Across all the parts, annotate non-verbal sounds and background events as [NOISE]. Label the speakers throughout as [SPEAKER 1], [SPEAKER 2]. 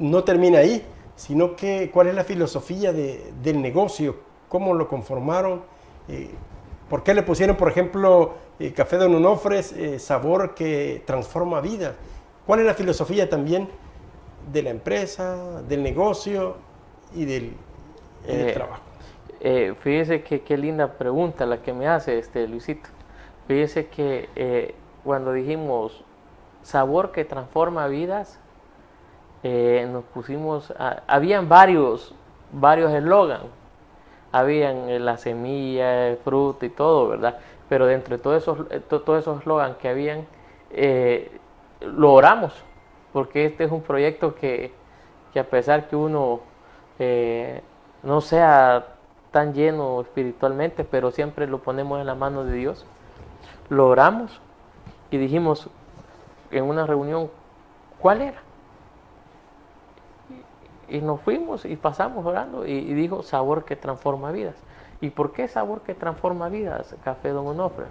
[SPEAKER 1] no termina ahí, sino que cuál es la filosofía del negocio, cómo lo conformaron, eh, por qué le pusieron, por ejemplo, eh, Café Don Onofres, eh, sabor que transforma vidas. ¿Cuál es la filosofía también de la empresa, del negocio y del, trabajo?
[SPEAKER 2] fíjese que qué linda pregunta la que me hace este Luisito. Fíjese que cuando dijimos sabor que transforma vidas, eh, nos pusimos, habían varios, varios eslogans, habían eh, la semilla, el fruto y todo, ¿verdad? Pero dentro de todos esos, eh, todos esos eslogans que habían, lo oramos, porque este es un proyecto que, que a pesar que uno no sea tan lleno espiritualmente, pero siempre lo ponemos en la mano de Dios, lo oramos y dijimos en una reunión, ¿cuál era? Y nos fuimos y pasamos orando y, dijo sabor que transforma vidas. ¿Y por qué sabor que transforma vidas, Café Don Onofre?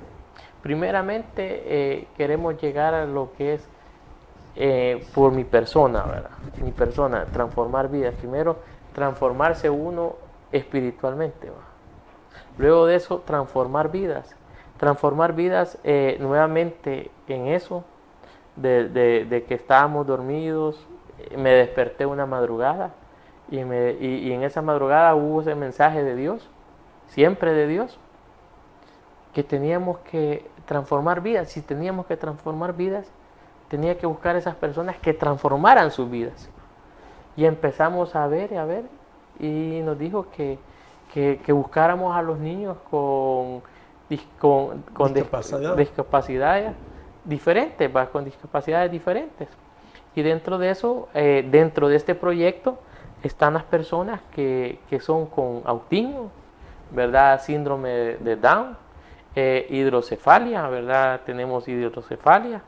[SPEAKER 2] Primeramente eh, queremos llegar a lo que es eh, por mi persona, ¿verdad? Mi persona, transformar vidas. Primero, transformarse uno espiritualmente. Luego de eso, transformar vidas. Transformar vidas eh, nuevamente en eso, de, de que estábamos dormidos, me desperté una madrugada y, me, y, en esa madrugada hubo ese mensaje de Dios, siempre de Dios, que teníamos que transformar vidas. Si teníamos que transformar vidas, tenía que buscar esas personas que transformaran sus vidas. Y empezamos a ver y a ver, y nos dijo que, que, buscáramos a los niños con, con, con discapacidades diferentes, con discapacidades diferentes. Y dentro de eso, eh, dentro de este proyecto, están las personas que, son con autismo, ¿verdad? Síndrome de Down, eh, hidrocefalia, ¿verdad? Tenemos hidrocefalia.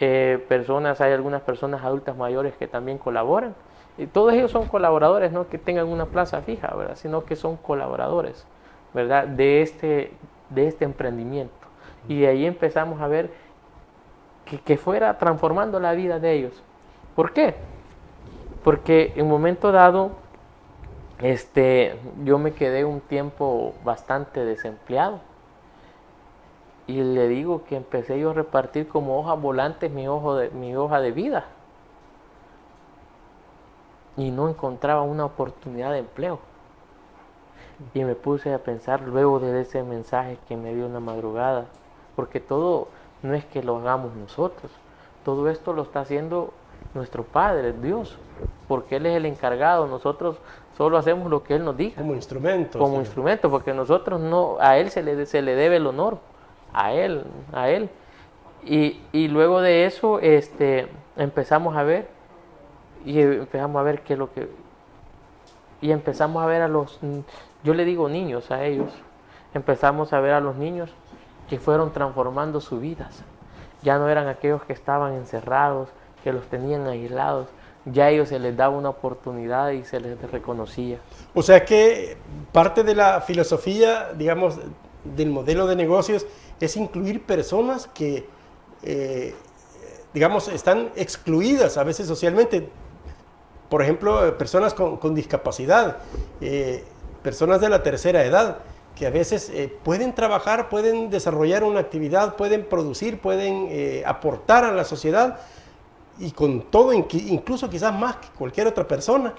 [SPEAKER 2] Eh, personas, hay algunas personas adultas mayores que también colaboran. Y todos ellos son colaboradores, no que tengan una plaza fija, ¿verdad? Sino que son colaboradores, ¿verdad? De este, de este emprendimiento. Y ahí empezamos a ver que, que fuera transformando la vida de ellos. ¿Por qué? Porque en un momento dado, este, yo me quedé un tiempo bastante desempleado. Y le digo que empecé yo a repartir como hojas volantes mi, de, mi hoja de vida. Y no encontraba una oportunidad de empleo. Y me puse a pensar luego de ese mensaje que me dio una madrugada. Porque todo no es que lo hagamos nosotros. Todo esto lo está haciendo nuestro Padre, Dios, porque Él es el encargado, nosotros solo hacemos lo que Él nos diga.
[SPEAKER 1] Como instrumento.
[SPEAKER 2] Como instrumento, porque nosotros no, a Él se le, se le debe el honor, a Él, a Él. Y, y luego de eso este, empezamos a ver, y empezamos a ver qué es lo que... Y empezamos a ver a los, yo le digo niños a ellos, empezamos a ver a los niños que fueron transformando sus vidas. Ya no eran aquellos que estaban encerrados, que los tenían aislados, ya a ellos se les daba una oportunidad y se les reconocía.
[SPEAKER 1] O sea que parte de la filosofía, digamos, del modelo de negocios es incluir personas que, eh, digamos, están excluidas a veces socialmente. Por ejemplo, personas con, discapacidad, eh, personas de la tercera edad, que a veces eh, pueden trabajar, pueden desarrollar una actividad, pueden producir, pueden aportar a la sociedad, y con todo, incluso quizás más que cualquier otra persona,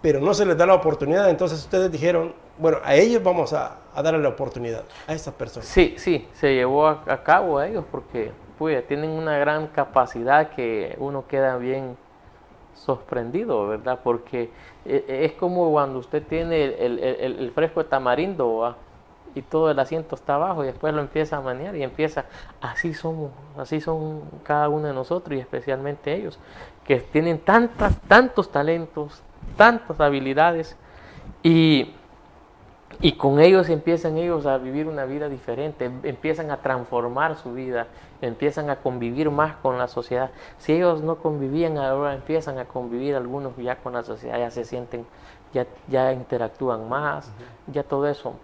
[SPEAKER 1] pero no se les da la oportunidad. Entonces ustedes dijeron, bueno, a ellos vamos a, darle la oportunidad, a esas personas.
[SPEAKER 2] Sí, sí, se llevó a, cabo a ellos porque pues, tienen una gran capacidad que uno queda bien sorprendido, ¿verdad? Porque eh, es como cuando usted tiene el, fresco de tamarindo, y todo el asiento está abajo y después lo empieza a manear y empieza, así somos, así son cada uno de nosotros y especialmente ellos, que tienen tantas, tantos talentos, tantas habilidades y, y con ellos empiezan ellos a vivir una vida diferente, empiezan a transformar su vida, empiezan a convivir más con la sociedad. Si ellos no convivían, ahora empiezan a convivir algunos ya con la sociedad, ya se sienten, ya, ya interactúan más, ya todo eso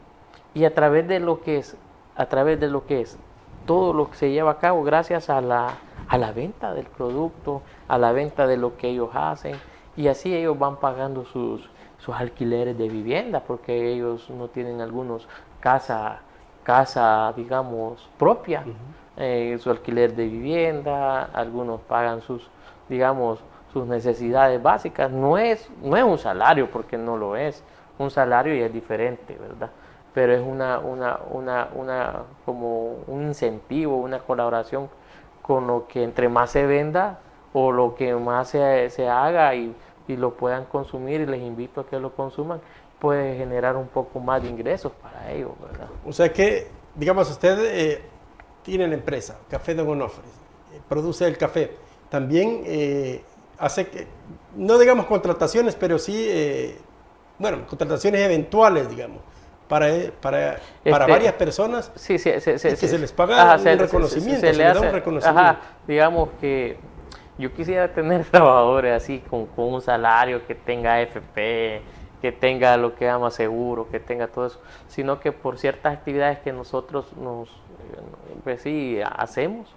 [SPEAKER 2] y a través de lo que es, a través de lo que es todo lo que se lleva a cabo gracias a la, a la venta del producto, a la venta de lo que ellos hacen Y así ellos van pagando sus, sus alquileres de vivienda, porque ellos no tienen algunos casa, casa digamos, propia, eh, su alquiler de vivienda, algunos pagan sus, digamos, sus necesidades básicas. No es, no es un salario, porque no lo es. Un salario y es diferente, ¿verdad? Pero es una, una, una, una, como un incentivo, una colaboración con lo que entre más se venda o lo que más se, se haga y, y, lo puedan consumir y les invito a que lo consuman, puede generar un poco más de ingresos para ellos, ¿verdad?
[SPEAKER 1] O sea que, digamos, usted eh, tiene la empresa, Café Don Onofre, produce el café, también eh, hace, que, no digamos contrataciones, pero sí, eh, bueno, contrataciones eventuales, digamos para, para, para este, varias personas
[SPEAKER 2] sí, sí, sí,
[SPEAKER 1] que se les paga ajá, un reconocimiento, se,
[SPEAKER 2] se, le hace, un reconocimiento. Ajá, digamos que yo quisiera tener [LAUGHS] trabajadores así con, con, un salario que tenga AFP, que tenga lo que llama seguro, que tenga todo eso, sino que por ciertas actividades que nosotros nos, pues sí, hacemos,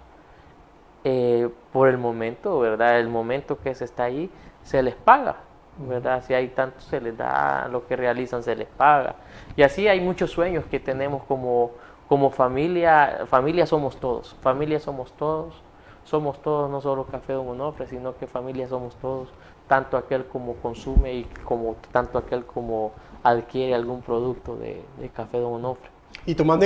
[SPEAKER 2] eh, por el momento, ¿verdad? El momento que se está ahí, se les paga. ¿Verdad? Si hay tanto se les da, lo que realizan se les paga. Y así hay muchos sueños que tenemos como, como familia, familia somos todos, familia somos todos, somos todos, no solo Café Don Onofre, sino que familia somos todos, tanto aquel como consume y como tanto aquel como adquiere algún producto de, de Café Don Onofre.
[SPEAKER 1] Y tomando